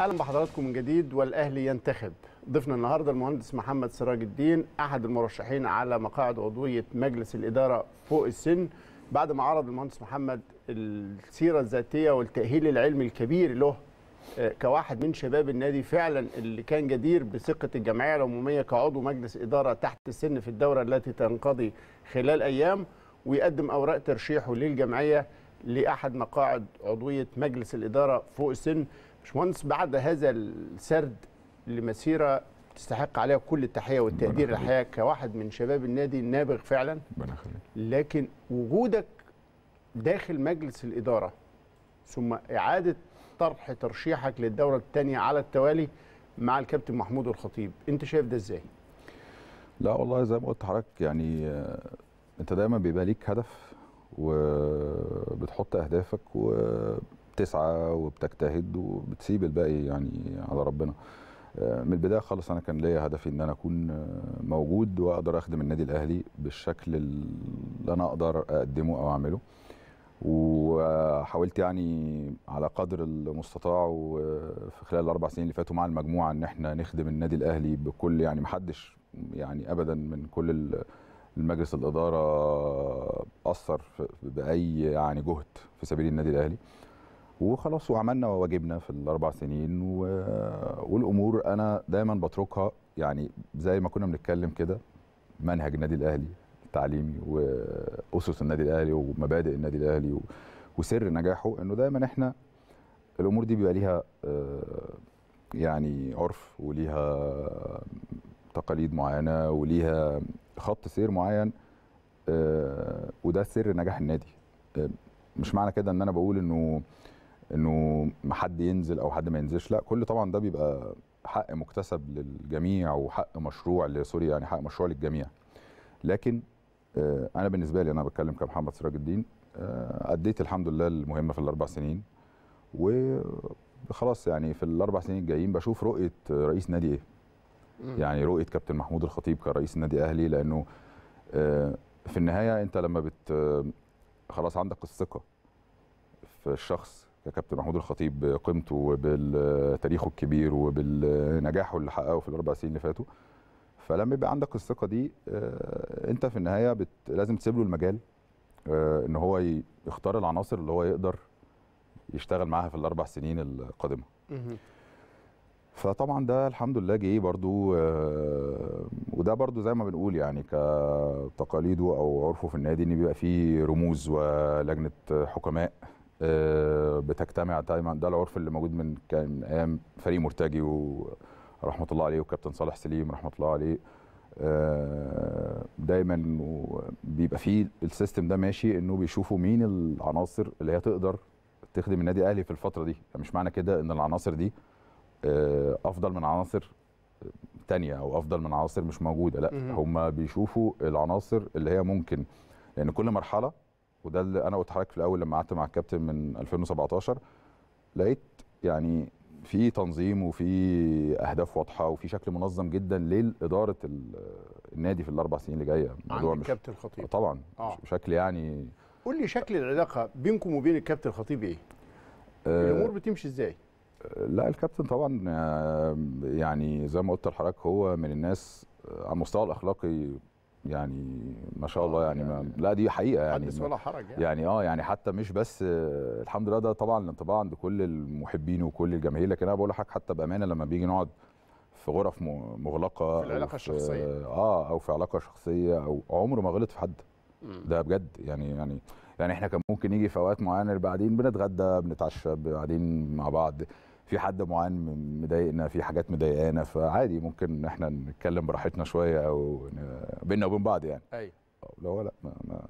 أهلا بحضراتكم من جديد والأهلي ينتخب. ضيفنا النهارده المهندس محمد سراج الدين أحد المرشحين على مقاعد عضوية مجلس الإدارة فوق السن بعد ما عرض المهندس محمد السيرة الذاتية والتأهيل العلمي الكبير له آه، كواحد من شباب النادي فعلا اللي كان جدير بثقة الجمعية العمومية كعضو مجلس إدارة تحت السن في الدورة التي تنقضي خلال أيام ويقدم أوراق ترشيحه للجمعية لأحد مقاعد عضوية مجلس الإدارة فوق السن. باشمهندس بعد هذا السرد لمسيرة تستحق عليها كل التحية والتقدير الحقيقة كواحد من شباب النادي النابغ فعلا. لكن وجودك داخل مجلس الإدارة ثم إعادة طرح ترشيحك للدورة الثانية على التوالي مع الكابتن محمود الخطيب أنت شايف ده إزاي؟ لا والله زي ما قلت لحضرتك يعني آه، أنت دايما بيبقى ليك هدف وبتحط أهدافك وبتسعى وبتجتهد وبتسيب الباقي يعني على ربنا. آه، من البداية خالص أنا كان ليا هدفي إن أنا أكون آه، موجود وأقدر أخدم النادي الأهلي بالشكل اللي أنا أقدر أقدمه أو أعمله. وحاولت يعني على قدر المستطاع وفي خلال الأربع سنين اللي فاتوا مع المجموعة إن إحنا نخدم النادي الأهلي بكل يعني محدش يعني ابدا من كل ال- المجلس الإدارة أثر بأي يعني جهد في سبيل النادي الأهلي. وخلاص وعملنا واجبنا في الأربع سنين و... والأمور أنا دايما بتركها. يعني زي ما كنا بنتكلم كده منهج النادي الأهلي التعليمي وأسس النادي الأهلي ومبادئ النادي الأهلي و... وسر نجاحه إنه دايما إحنا الأمور دي بيبقى ليها آه، يعني عرف وليها تقاليد معينة وليها خط سير معين. وده سر نجاح النادي. آه، مش معنى كده إن أنا بقول إنه إنه ما حد ينزل أو حد ما ينزلش. لأ كل طبعا ده بيبقى حق مكتسب للجميع وحق مشروع ل- سوري يعني حق مشروع للجميع. لكن آه، أنا بالنسبة لي أنا بتكلم كمحمد سراج الدين آه، أديت الحمد لله المهمة في الأربع سنين. وخلاص يعني في الأربع سنين الجايين بشوف رؤية رئيس نادي إيه. يعني رؤية كابتن محمود الخطيب كرئيس النادي الاهلي لأنه في النهاية انت لما بت خلاص عندك الثقة في الشخص ككابتن محمود الخطيب بقيمته وبتاريخه الكبير وبالنجاحه اللي حققه في الأربع سنين اللي فاتوا فلما يبقى عندك الثقة دي آه، انت في النهاية بت... لازم تسيب له المجال آه، ان هو يختار العناصر اللي هو يقدر يشتغل معاها في الأربع سنين القادمة. فطبعا ده الحمد لله جه برضو آه، وده برضو زي ما بنقول يعني كتقاليده أو عرفه في النادي إن بيبقى فيه رموز ولجنة حكماء آه، بتجتمع دايما. ده العرف اللي موجود من كان أيام فريق مرتجي ورحمة الله عليه وكابتن صالح سليم رحمة الله عليه آه، دايما بيبقى فيه السيستم ده ماشي إنه بيشوفوا مين العناصر اللي هي تقدر تخدم النادي الأهلي في الفترة دي. مش معنى كده إن العناصر دي أفضل من عناصر تانية أو أفضل من عناصر مش موجودة. لا. هم بيشوفوا العناصر اللي هي ممكن لأن كل مرحلة وده اللي أنا قلت لحضرتك في الأول لما قعدت مع الكابتن من 2017 لقيت يعني في تنظيم وفي أهداف واضحة وفي شكل منظم جدا لإدارة ال- النادي في الأربع سنين اللي جاية. عند الكابتن الخطيب طبعا آه. بشكل يعني قول لي شكل العلاقة بينكم وبين الكابتن الخطيب إيه؟ آه، الأمور بتمشي إزاي؟ لا الكابتن طبعا يعني زي ما قلت لحضرتك هو من الناس على المستوى الأخلاقي يعني ما شاء الله يعني ما لا دي حقيقة يعني حدث ولا حرج يعني, يعني آه يعني حتى مش بس الحمد لله ده طبعا الانطباع عند كل المحبين وكل الجماهير لكن أنا بقول لحضرتك حتى بأمانة لما بيجي نقعد في غرف مغلقة في العلاقة أو الشخصية. آه أو في علاقة شخصية أو عمره ما غلط في حد. ده بجد يعني يعني يعني إحنا كان ممكن يجي في أوقات معينة نبقى قاعدين بنتغدى بنتعشى قاعدين مع بعض في حد معين مضايقنا في حاجات مضايقانا فعادي ممكن إحنا نتكلم براحتنا شوية أو بينا وبين بعض يعني. أيوه. لا هو لأ ما ما